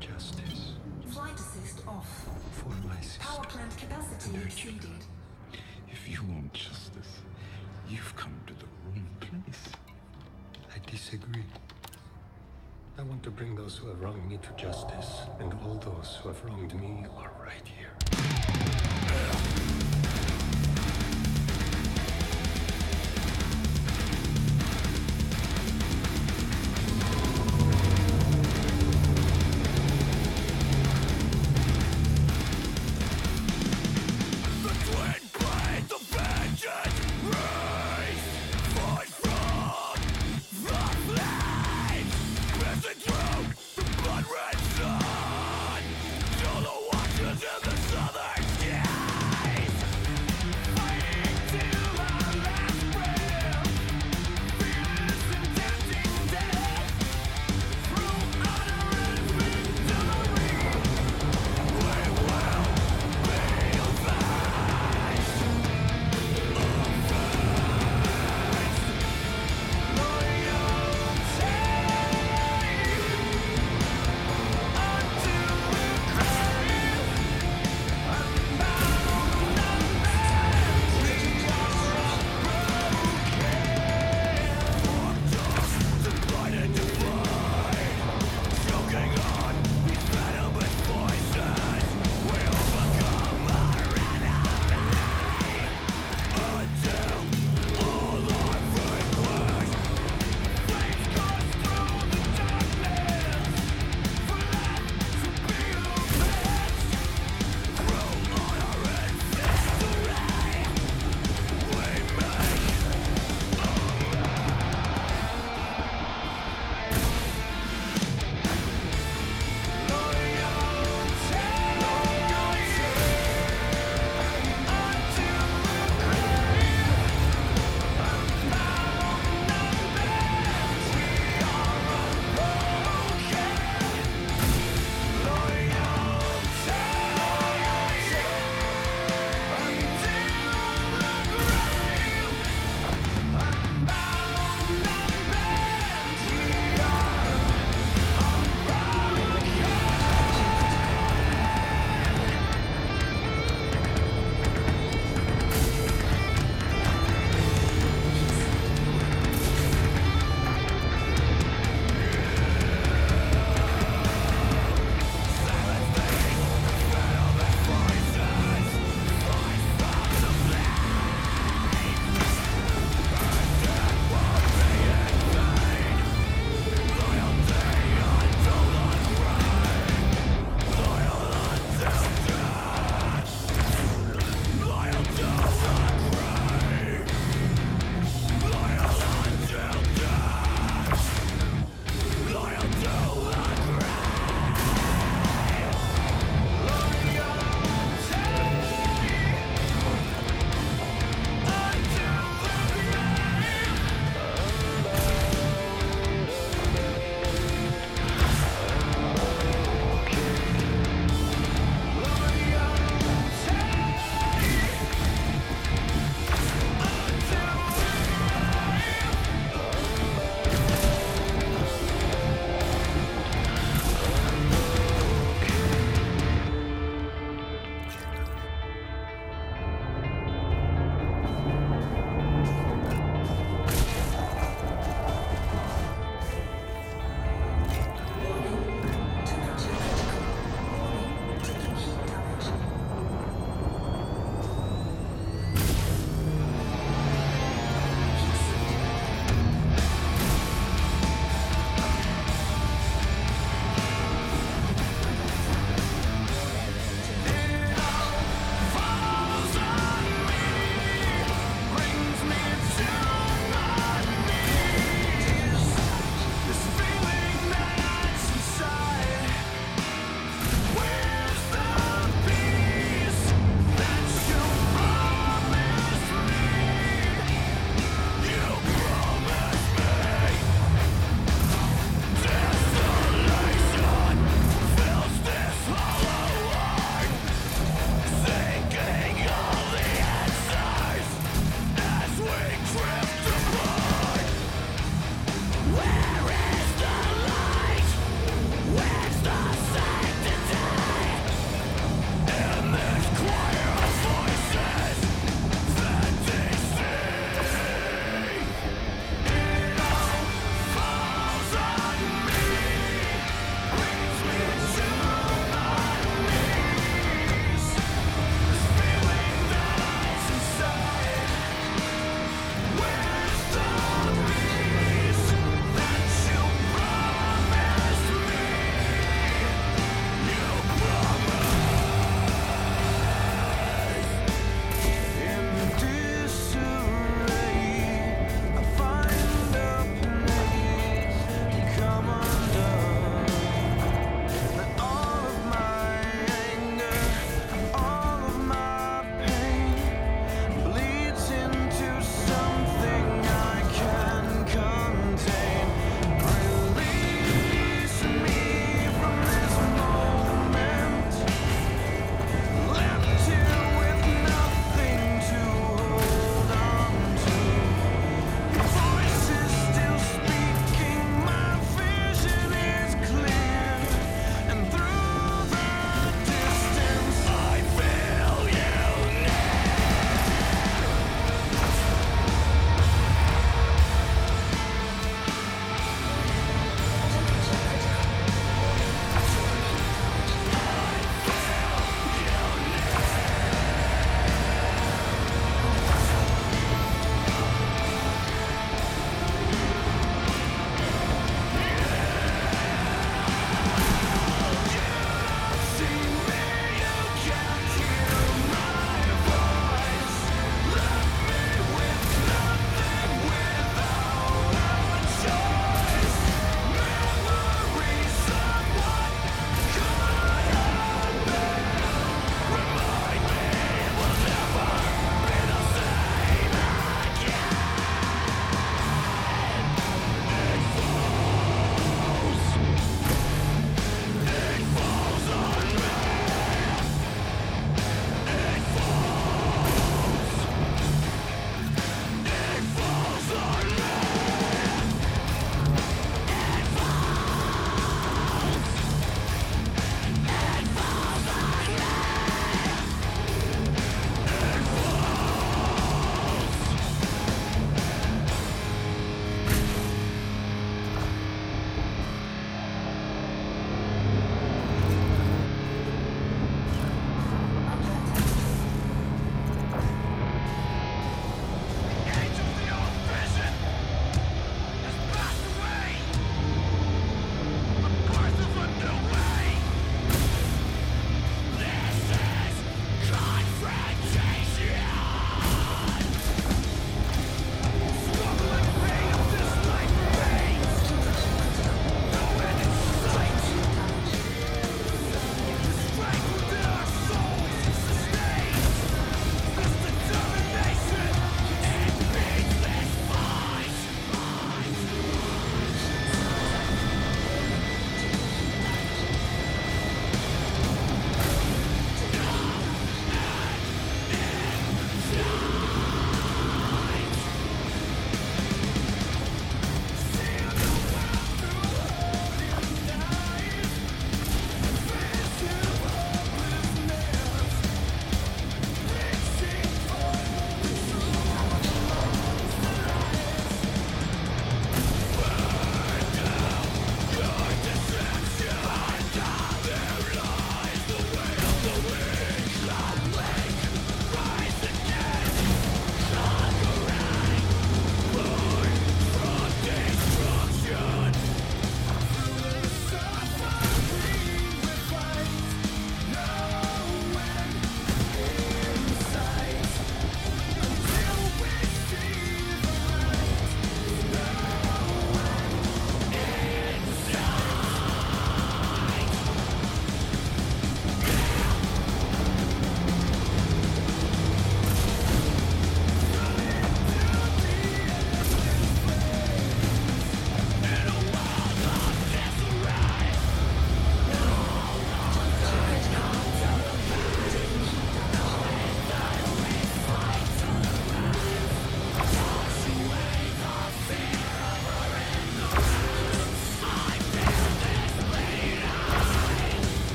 justice Flight assist off. for my sister. Power plant capacity exceeded. If you want justice, you've come to the wrong place. I disagree. I want to bring those who have wronged me to justice, and all those who have wronged me are right here.